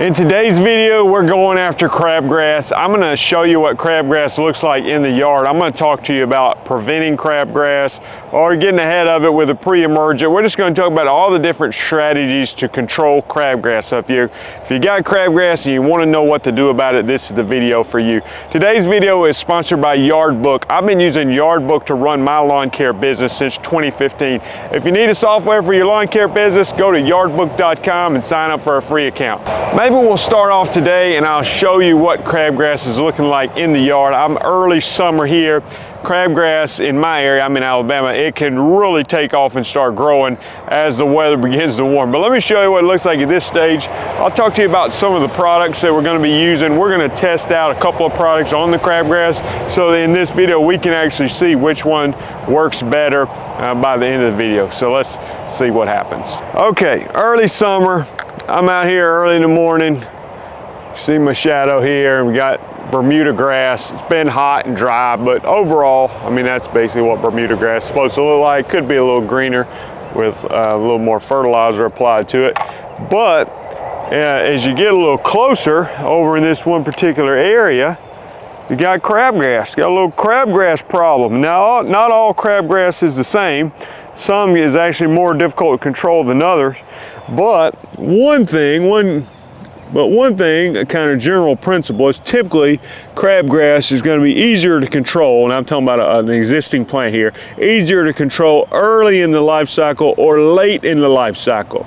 In today's video, we're going after crabgrass. I'm gonna show you what crabgrass looks like in the yard. I'm gonna talk to you about preventing crabgrass or getting ahead of it with a pre-emergent. We're just gonna talk about all the different strategies to control crabgrass. So if you, if you got crabgrass and you wanna know what to do about it, this is the video for you. Today's video is sponsored by Yardbook. I've been using Yardbook to run my lawn care business since 2015. If you need a software for your lawn care business, go to yardbook.com and sign up for a free account. Maybe we'll start off today and I'll show you what crabgrass is looking like in the yard. I'm early summer here. Crabgrass in my area, I'm in Alabama, it can really take off and start growing as the weather begins to warm. But let me show you what it looks like at this stage. I'll talk to you about some of the products that we're gonna be using. We're gonna test out a couple of products on the crabgrass so in this video we can actually see which one works better uh, by the end of the video. So let's see what happens. Okay, early summer, I'm out here early in the morning. See my shadow here. We got Bermuda grass. It's been hot and dry, but overall, I mean, that's basically what Bermuda grass is supposed to look like. Could be a little greener with uh, a little more fertilizer applied to it. But uh, as you get a little closer over in this one particular area, you got crabgrass, got a little crabgrass problem. Now, not all crabgrass is the same. Some is actually more difficult to control than others. But one thing, one but one thing, a kind of general principle, is typically crabgrass is going to be easier to control, and I'm talking about a, an existing plant here, easier to control early in the life cycle or late in the life cycle.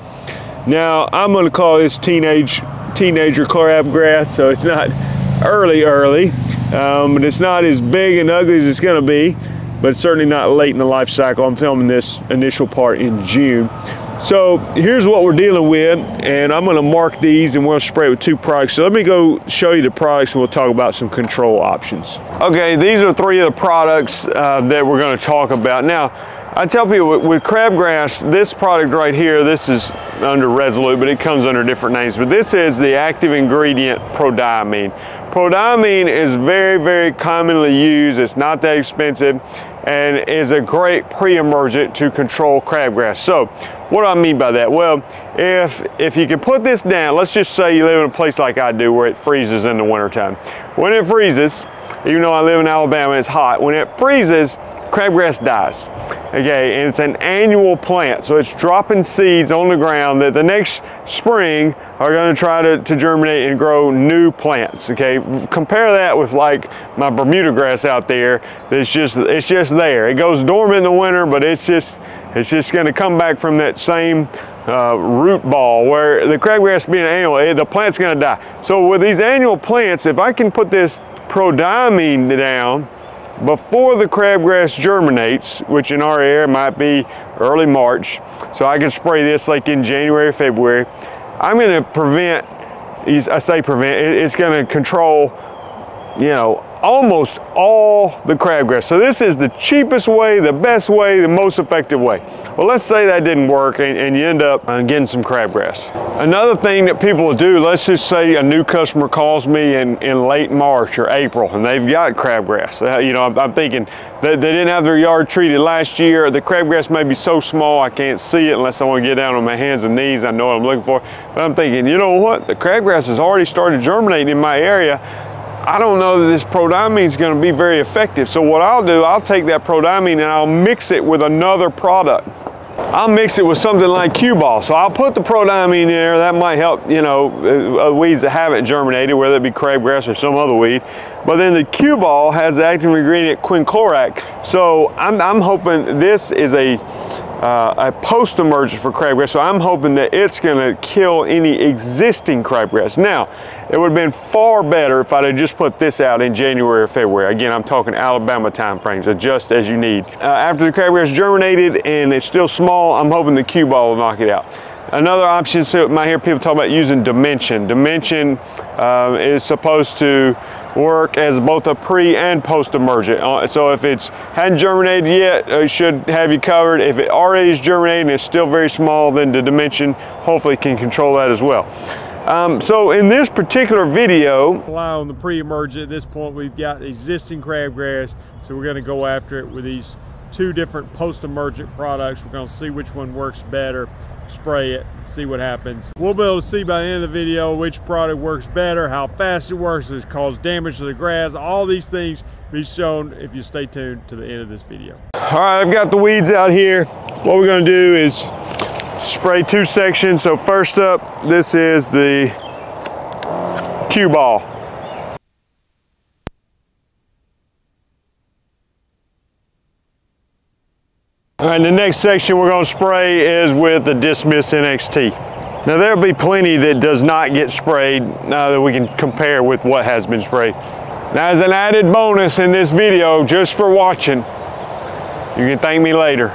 Now, I'm going to call this teenage teenager crabgrass, so it's not early early, um, but it's not as big and ugly as it's going to be, but it's certainly not late in the life cycle. I'm filming this initial part in June. So here's what we're dealing with, and I'm gonna mark these and we'll spray it with two products. So let me go show you the products and we'll talk about some control options. Okay, these are three of the products uh, that we're gonna talk about. Now, I tell people with, with, crabgrass, this product right here, this is under Resolute, but it comes under different names. But this is the active ingredient prodiamine. Prodiamine is very, very commonly used. It's not that expensive and is a great pre-emergent to control crabgrass. So what do I mean by that? Well, if, if you can put this down, let's just say you live in a place like I do where it freezes in the wintertime. When it freezes, even though I live in Alabama, it's hot. When it freezes, crabgrass dies. Okay, and it's an annual plant, so it's dropping seeds on the ground that the next spring are gonna try to, to germinate and grow new plants, okay? Compare that with like my Bermuda grass out there that's just, it's just there. It goes dormant in the winter, but it's just, it's just gonna come back from that same uh, root ball where the crabgrass being annual, eh, the plant's gonna die. So with these annual plants, if I can put this prodiamine down before the crabgrass germinates, which in our area might be early March, so I can spray this like in January, February, I'm gonna prevent, I say prevent, it's gonna control, you know, almost all the crabgrass. So this is the cheapest way, the best way, the most effective way. Well, let's say that didn't work and, and you end up uh, getting some crabgrass. Another thing that people do, let's just say a new customer calls me in, in late March or April and they've got crabgrass. Uh, you know, I'm, I'm thinking they, they didn't have their yard treated last year. The crabgrass may be so small I can't see it unless I want to get down on my hands and knees. I know what I'm looking for. But I'm thinking, you know what? The crabgrass has already started germinating in my area. I don't know that this prodiamine is going to be very effective. So what I'll do, I'll take that prodiamine and I'll mix it with another product. I'll mix it with something like Q-Ball. So I'll put the prodiamine in there. That might help, you know, uh, uh, weeds that haven't germinated, whether it be crabgrass or some other weed. But then the Q-Ball has the active ingredient quinclorac. So I'm, I'm hoping this is a uh, a post-emergence for crabgrass, so I'm hoping that it's gonna kill any existing crabgrass. Now, it would have been far better if I'd have just put this out in January or February. Again, I'm talking Alabama time frames, adjust as you need. Uh, after the crabgrass germinated and it's still small, I'm hoping the Q-Ball will knock it out. Another option, so I hear people talk about using Dimension. Dimension uh, is supposed to work as both a pre and post emergent. Uh, so if it's hadn't germinated yet, it should have you covered. If it already is germinating, and it's still very small, then the dimension hopefully can control that as well. Um, so in this particular video, fly on the pre-emergent, at this point we've got existing crabgrass, so we're gonna go after it with these two different post-emergent products. We're gonna see which one works better, spray it, see what happens. We'll be able to see by the end of the video which product works better, how fast it works, does it cause damage to the grass, all these things be shown if you stay tuned to the end of this video. All right, I've got the weeds out here. What we're gonna do is spray two sections. So first up, this is the Q-Ball. All right, the next section we're gonna spray is with the Dismiss NXT. Now there'll be plenty that does not get sprayed now that we can compare with what has been sprayed. Now as an added bonus in this video, just for watching, you can thank me later.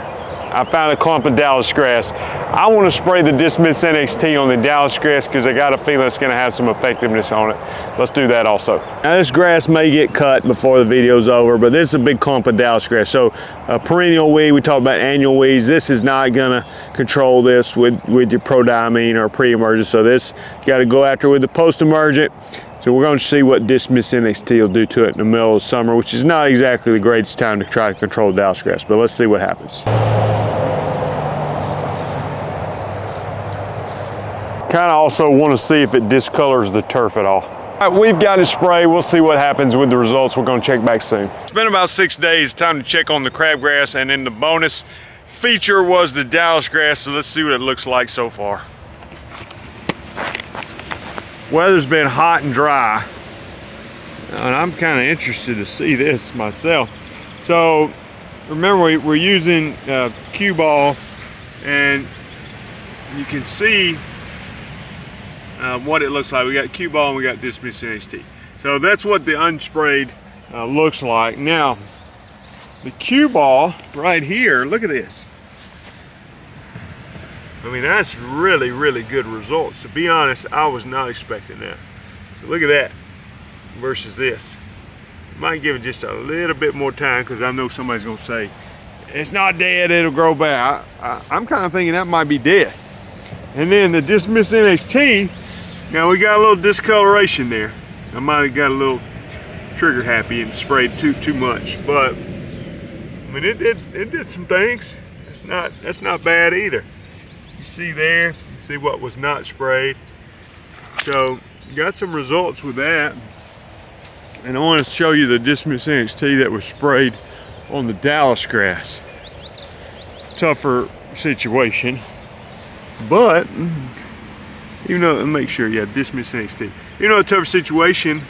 I found a clump of Dallas grass. I want to spray the Dismiss NXT on the Dallas grass because I got a feeling it's going to have some effectiveness on it. Let's do that also. Now this grass may get cut before the video's over, but this is a big clump of Dallas grass. So a perennial weed, we talk about annual weeds. This is not going to control this with, with your prodiamine or pre-emergent. So this got to go after with the post-emergent. So we're going to see what Dismiss NXT will do to it in the middle of summer, which is not exactly the greatest time to try to control Dallas grass, but let's see what happens. Kind of also want to see if it discolors the turf at all. all right, we've got it sprayed. We'll see what happens with the results. We're going to check back soon. It's been about six days. Time to check on the crabgrass. And then the bonus feature was the Dallas grass. So let's see what it looks like so far. Weather's been hot and dry. And I'm kind of interested to see this myself. So remember we, we're using uh, Q-Ball and you can see uh, what it looks like. We got Q-Ball and we got Dismiss NXT. So that's what the unsprayed uh, looks like. Now, the Q-Ball right here, look at this. I mean, that's really, really good results. To be honest, I was not expecting that. So look at that versus this. Might give it just a little bit more time because I know somebody's gonna say, it's not dead, it'll grow back. I, am kind of thinking that might be dead. And then the Dismiss NXT, now we got a little discoloration there. I might have got a little trigger happy and sprayed too too much, but I mean it did it did some things. That's not that's not bad either. You see there, you see what was not sprayed. So got some results with that. And I want to show you the Dismiss NXT that was sprayed on the Dallas grass. Tougher situation, but even though, make sure, yeah, Dismiss NXT. You know, a tougher situation,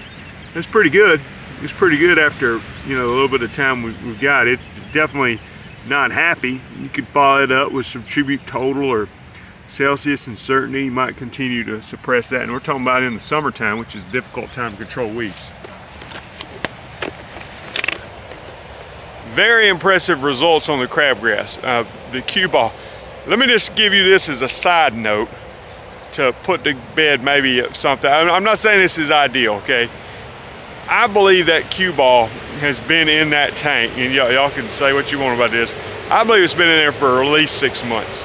it's pretty good. It's pretty good after, you know, a little bit of time we, have got. It's definitely not happy. You could follow it up with some Tribute Total or Celsius and Certainty. You might continue to suppress that. And we're talking about in the summertime, which is a difficult time to control weeds. Very impressive results on the crabgrass, uh, the Q-Ball. Let me just give you this as a side note to put to bed maybe something. I'm not saying this is ideal, okay? I believe that Q-Ball has been in that tank, and y'all can say what you want about this. I believe it's been in there for at least six months,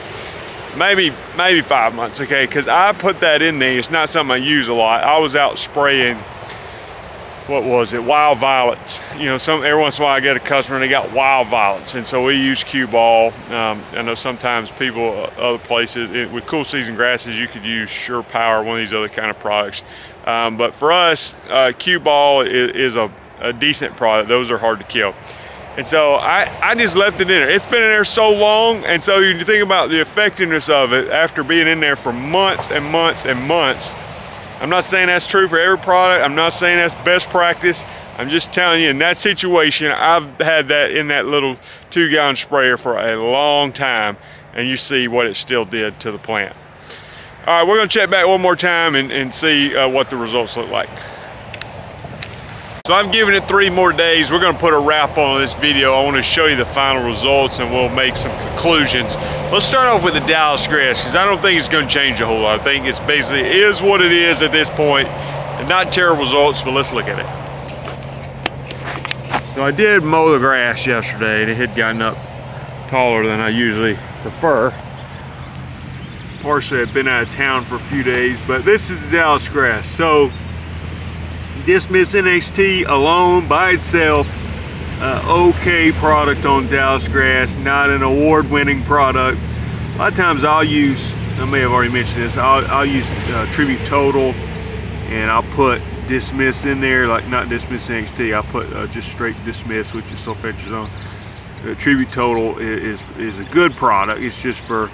maybe maybe five months, okay? Because I put that in there. It's not something I use a lot. I was out spraying what was it, wild violets. You know, some every once in a while I get a customer and they got wild violets, and so we use Q-Ball. Um, I know sometimes people, uh, other places, it, with cool season grasses, you could use Sure Power, one of these other kind of products. Um, but for us, uh, Q-Ball is, is a, a, decent product. Those are hard to kill. And so I, I just left it in there. It's been in there so long, and so you think about the effectiveness of it after being in there for months and months and months I'm not saying that's true for every product. I'm not saying that's best practice. I'm just telling you in that situation, I've had that in that little two gallon sprayer for a long time and you see what it still did to the plant. All right, we're gonna check back one more time and, and see uh, what the results look like. So I'm giving it three more days. We're gonna put a wrap on this video. I wanna show you the final results and we'll make some conclusions. Let's start off with the Dallas grass because I don't think it's gonna change a whole lot. I think it's basically is what it is at this point. And not terrible results, but let's look at it. So I did mow the grass yesterday and it had gotten up taller than I usually prefer. Partially I've been out of town for a few days, but this is the Dallas grass. So Dismiss NXT alone by itself uh, okay product on Dallas grass, not an award-winning product. A lot of times I'll use, I may have already mentioned this, I'll, I'll use uh, Tribute Total and I'll put Dismiss in there, like not Dismiss NXT, I'll put uh, just straight Dismiss, which is sulfentrazone. Uh, Tribute Total is, is, is a good product, it's just for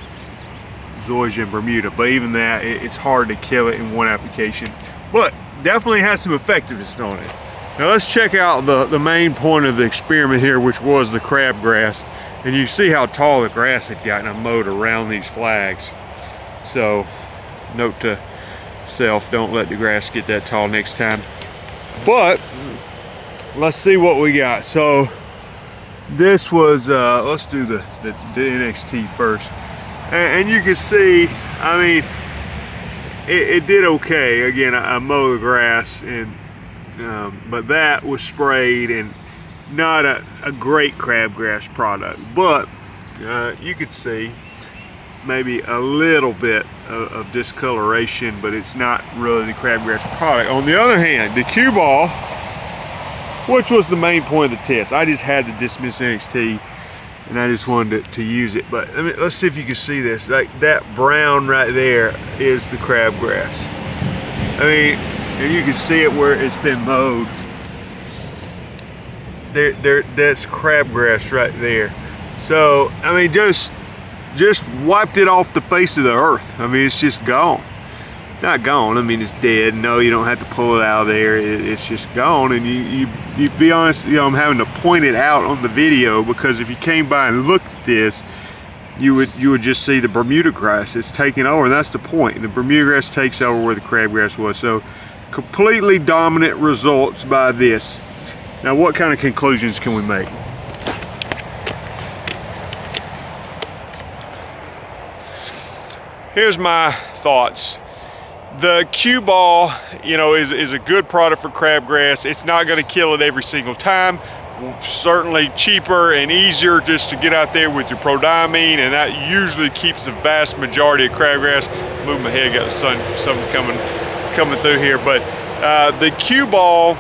zoysia and Bermuda, but even that, it, it's hard to kill it in one application. But definitely has some effectiveness on it. Now let's check out the, the main point of the experiment here, which was the crabgrass. And you see how tall the grass had gotten. I mowed around these flags. So note to self, don't let the grass get that tall next time. But let's see what we got. So this was, uh, let's do the, the, the NXT first. And, and, you can see, I mean, it, it did okay. Again, I, I mow the grass and um, but that was sprayed and not a, a great crabgrass product but uh, you could see maybe a little bit of, of, discoloration but it's not really the crabgrass product on the other hand the Q-Ball which was the main point of the test I just had to dismiss NXT and I just wanted to, to use it but let's see if you can see this like that brown right there is the crabgrass I mean and you can see it where it's been mowed. There, there, that's crabgrass right there. So, I mean, just, just wiped it off the face of the earth. I mean, it's just gone. Not gone, I mean, it's dead. No, you don't have to pull it out of there. It, it's just gone. And you, you, you be honest, you know, I'm having to point it out on the video because if you came by and looked at this, you would you would just see the Bermuda grass. It's taking over, and that's the point. The Bermuda grass takes over where the crabgrass was. So completely dominant results by this. Now what kind of conclusions can we make? Here's my thoughts. The Q-Ball, you know, is, is a good product for crabgrass. It's not gonna kill it every single time. Certainly cheaper and easier just to get out there with your prodiamine and that usually keeps the vast majority of crabgrass. Move my head, got the sun, sun coming coming through here, but uh, the Q-Ball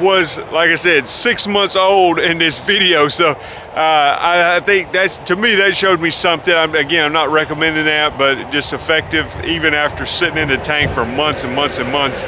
was, like I said, six months old in this video. So uh, I, I, think that's, to me, that showed me something. I'm, again, I'm not recommending that, but just effective even after sitting in the tank for months and months and months.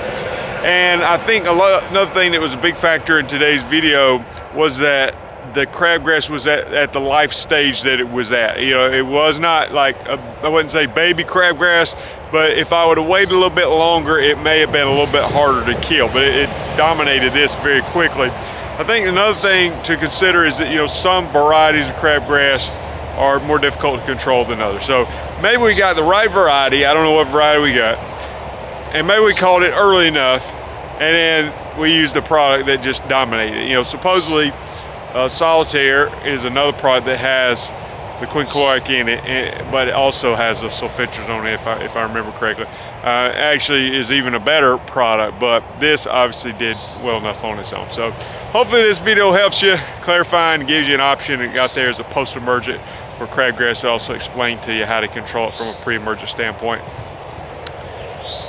And I think lot, another thing that was a big factor in today's video was that the crabgrass was at, at, the life stage that it was at. You know, it was not like, I wouldn't say baby crabgrass, but if I would have waited a little bit longer, it may have been a little bit harder to kill, but it, it dominated this very quickly. I think another thing to consider is that, you know, some varieties of crabgrass are more difficult to control than others. So maybe we got the right variety. I don't know what variety we got. And maybe we called it early enough and then we used the product that just dominated. You know, supposedly uh, Solitaire is another product that has the quinclorac in it, but it also has the sulfentrazone if I, if I remember correctly. Uh, actually is even a better product, but this obviously did well enough on its own. So hopefully this video helps you clarify and gives you an option and got there as a post-emergent for crabgrass. It also explained to you how to control it from a pre-emergent standpoint.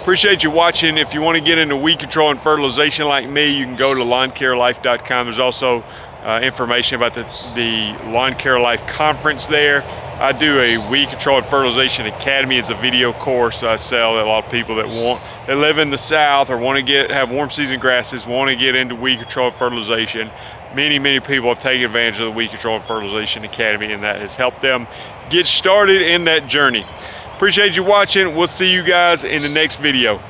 Appreciate you watching. If you want to get into weed control and fertilization like me, you can go to lawncarelife.com. There's also uh, information about the, the Lawn Care Life conference there. I do a weed control and fertilization academy. It's a video course I sell that a lot of people that want, that live in the South or want to get, have warm season grasses, want to get into weed control and fertilization. Many, many people have taken advantage of the weed control and fertilization academy and that has helped them get started in that journey. Appreciate you watching. We'll see you guys in the next video.